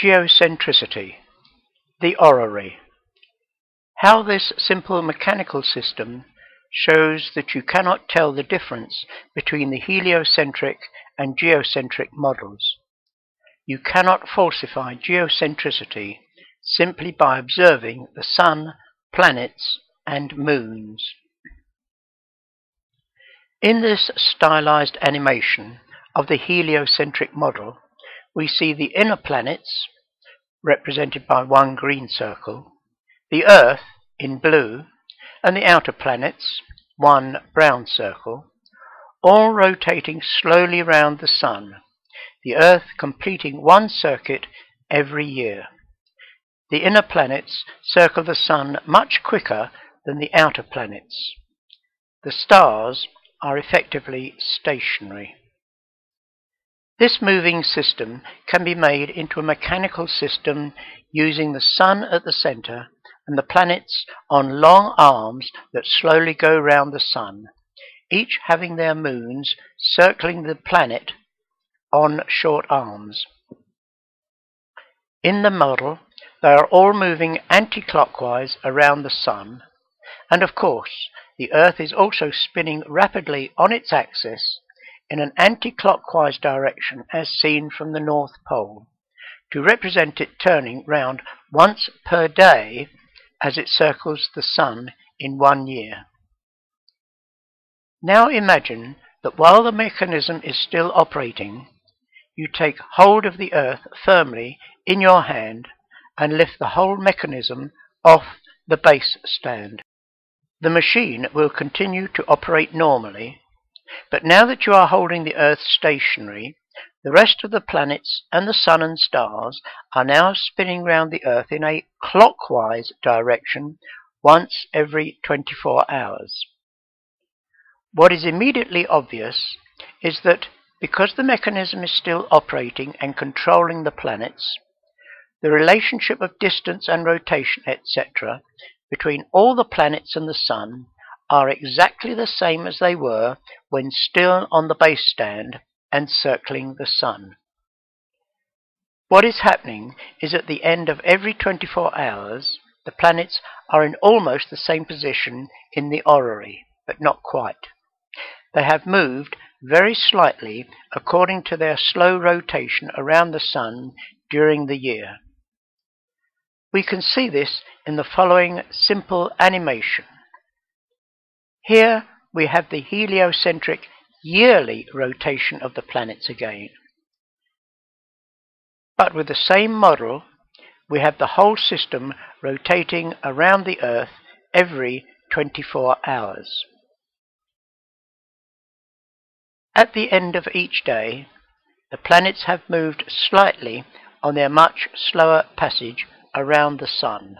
Geocentricity The Orrery How this simple mechanical system shows that you cannot tell the difference between the heliocentric and geocentric models. You cannot falsify geocentricity simply by observing the sun, planets, and moons. In this stylized animation of the heliocentric model, we see the inner planets, represented by one green circle, the Earth in blue, and the outer planets, one brown circle, all rotating slowly round the Sun, the Earth completing one circuit every year. The inner planets circle the Sun much quicker than the outer planets. The stars are effectively stationary. This moving system can be made into a mechanical system using the Sun at the center and the planets on long arms that slowly go round the Sun, each having their moons circling the planet on short arms. In the model, they are all moving anti-clockwise around the Sun, and of course, the Earth is also spinning rapidly on its axis in an anti-clockwise direction as seen from the North Pole, to represent it turning round once per day as it circles the Sun in one year. Now imagine that while the mechanism is still operating, you take hold of the earth firmly in your hand and lift the whole mechanism off the base stand. The machine will continue to operate normally but now that you are holding the Earth stationary, the rest of the planets and the sun and stars are now spinning round the Earth in a clockwise direction once every 24 hours. What is immediately obvious is that because the mechanism is still operating and controlling the planets, the relationship of distance and rotation, etc., between all the planets and the Sun are exactly the same as they were when still on the base stand and circling the Sun. What is happening is at the end of every 24 hours, the planets are in almost the same position in the orrery, but not quite. They have moved very slightly according to their slow rotation around the Sun during the year. We can see this in the following simple animation. Here we have the heliocentric yearly rotation of the planets again. But with the same model, we have the whole system rotating around the Earth every 24 hours. At the end of each day, the planets have moved slightly on their much slower passage around the Sun.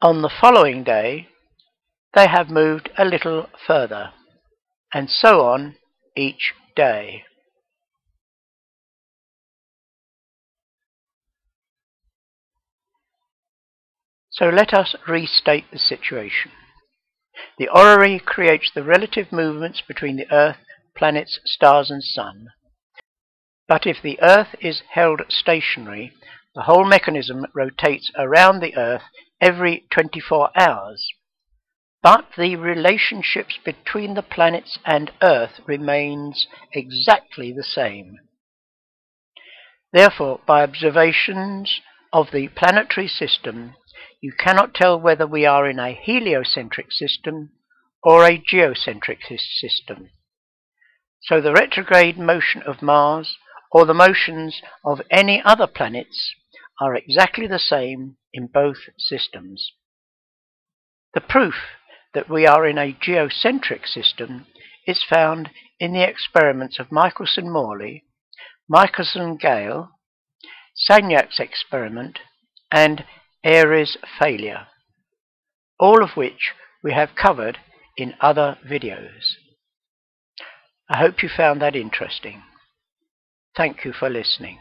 On the following day, they have moved a little further, and so on each day. So let us restate the situation. The orrery creates the relative movements between the Earth, planets, stars and Sun. But if the Earth is held stationary, the whole mechanism rotates around the Earth every 24 hours but the relationships between the planets and Earth remains exactly the same. Therefore, by observations of the planetary system, you cannot tell whether we are in a heliocentric system or a geocentric system. So the retrograde motion of Mars or the motions of any other planets are exactly the same in both systems. The proof that we are in a geocentric system is found in the experiments of Michelson Morley, Michelson Gale, Sagnac's experiment, and Airy's failure, all of which we have covered in other videos. I hope you found that interesting. Thank you for listening.